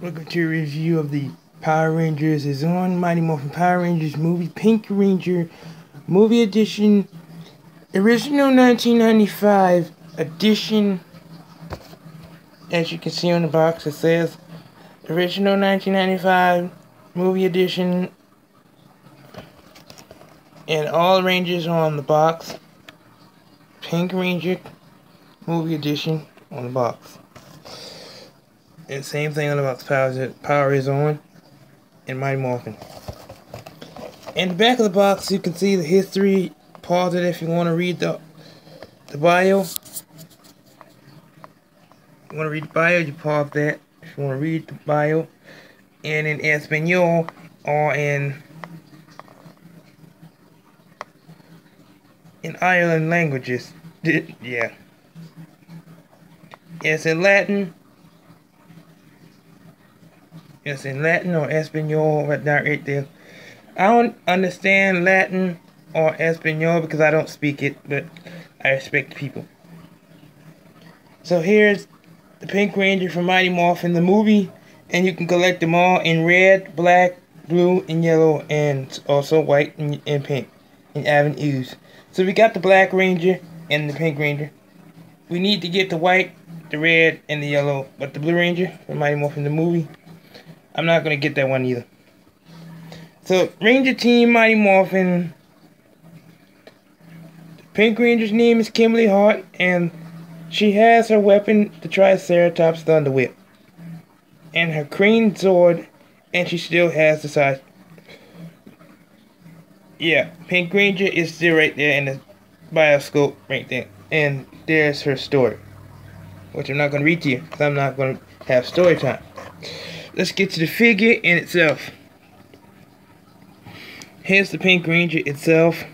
Welcome to a review of the Power Rangers. Is on Mighty Morphin Power Rangers movie Pink Ranger movie edition original 1995 edition. As you can see on the box it says original 1995 movie edition. And all Rangers on the box. Pink Ranger movie edition on the box and same thing on the box. Power, power is on. And Mighty Morphin. In the back of the box, you can see the history. Pause it if you want to read the the bio. you want to read the bio, you pause that. If you want to read the bio. And in Espanol or in in Ireland languages. yeah. It's in Latin, it's in Latin or Espanol, but not right there. I don't understand Latin or Espanol because I don't speak it, but I respect people. So here's the Pink Ranger from Mighty Morphin the movie, and you can collect them all in red, black, blue, and yellow, and also white and, and pink in avenues. So we got the Black Ranger and the Pink Ranger. We need to get the white, the red, and the yellow, but the Blue Ranger from Mighty Morphin the movie I'm not going to get that one either. So, Ranger Team Mighty Morphin. Pink Ranger's name is Kimberly Hart, and she has her weapon, the Triceratops Thunder Whip. And her Crane Sword, and she still has the size. Yeah, Pink Ranger is still right there in the bioscope right there. And there's her story. Which I'm not going to read to you, because I'm not going to have story time let's get to the figure in itself. Here's the Pink Ranger itself.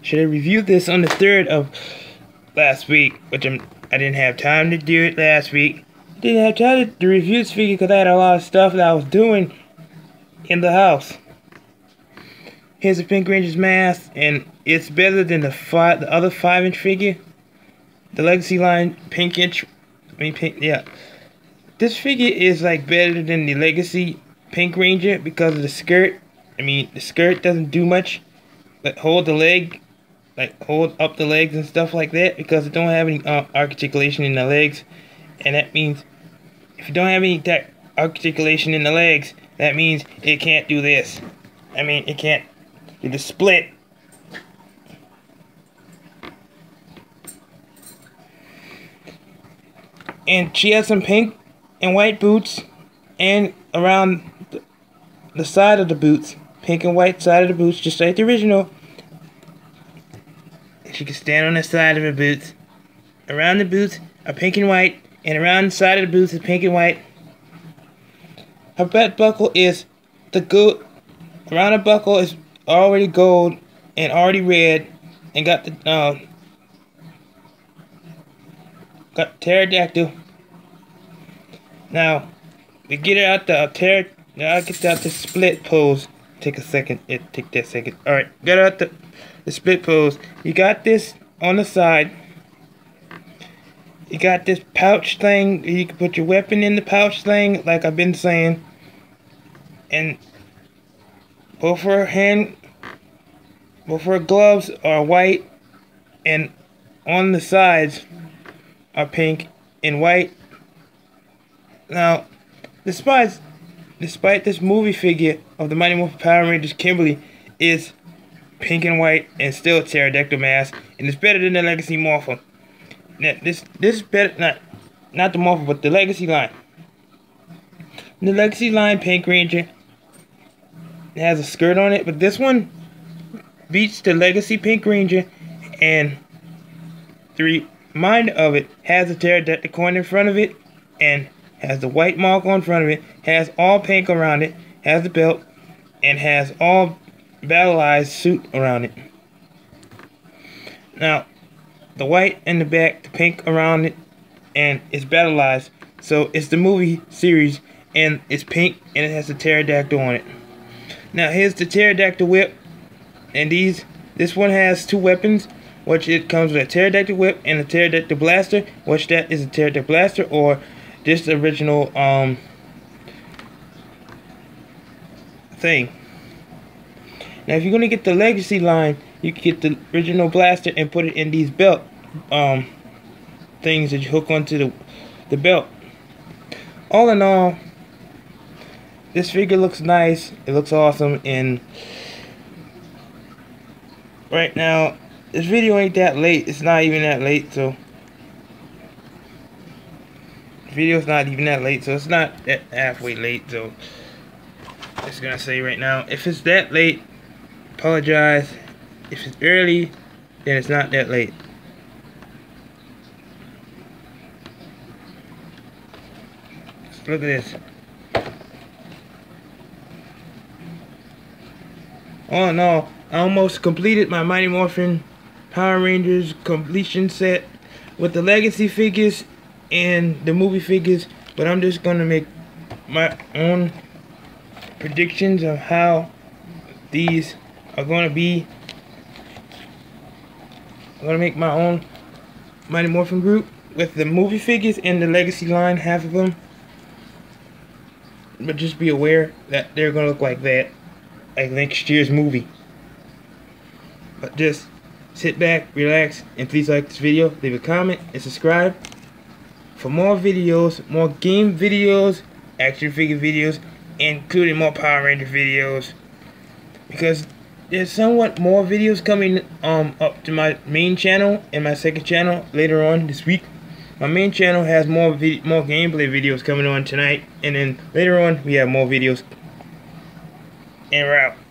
Should I review this on the 3rd of last week, which I'm, I didn't have time to do it last week. I didn't have time to review this figure because I had a lot of stuff that I was doing in the house. Here's the Pink Ranger's mask, and it's better than the five, the other 5-inch figure. The Legacy line pink inch, I mean pink, yeah. This figure is like better than the Legacy Pink Ranger because of the skirt. I mean, the skirt doesn't do much, but hold the leg, like hold up the legs and stuff like that because it don't have any uh, articulation in the legs, and that means if you don't have any that articulation in the legs, that means it can't do this. I mean, it can't do the split. And she has some pink and white boots and around the side of the boots, pink and white side of the boots, just like the original. She can stand on the side of her boots. Around the boots are pink and white, and around the side of the boots is pink and white. Her belt buckle is the gold. Around the buckle is already gold and already red, and got the uh, got pterodactyl now, we get it out the tear, now I get out the split pose. Take a second. It take that second. All right, get out the the split pose. You got this on the side. You got this pouch thing. You can put your weapon in the pouch thing, like I've been saying. And both her hand, both her gloves are white, and on the sides are pink and white now, despite despite this movie figure of the Mighty Morphin Power Rangers Kimberly is pink and white and still a pterodactyl mask, and it's better than the Legacy Morpher. Now, this this is better not not the Morpher, but the Legacy line. The Legacy line Pink Ranger has a skirt on it, but this one beats the Legacy Pink Ranger, and the mind of it has a pterodactyl coin in front of it, and has the white mark on front of it, has all pink around it, has the belt, and has all battle suit around it. Now, the white in the back, the pink around it, and it's battleized. So it's the movie series, and it's pink, and it has a pterodactyl on it. Now here's the pterodactyl whip, and these this one has two weapons, which it comes with a pterodactyl whip and a pterodactyl blaster, which that is a pterodactyl blaster or this original um thing. Now, if you're gonna get the Legacy line, you can get the original blaster and put it in these belt um, things that you hook onto the the belt. All in all, this figure looks nice. It looks awesome, and right now, this video ain't that late. It's not even that late, so video's not even that late, so it's not that halfway late. So, just gonna say right now, if it's that late, apologize. If it's early, then it's not that late. Look at this. Oh no, I almost completed my Mighty Morphin Power Rangers completion set with the legacy figures and the movie figures, but I'm just gonna make my own predictions of how these are gonna be. I'm gonna make my own Mighty Morphin group with the movie figures and the legacy line, half of them. But just be aware that they're gonna look like that, like next year's movie. But just sit back, relax, and please like this video, leave a comment, and subscribe for more videos, more game videos, action figure videos, including more Power Ranger videos. Because there's somewhat more videos coming um up to my main channel and my second channel later on this week. My main channel has more more gameplay videos coming on tonight, and then later on we have more videos And we're route.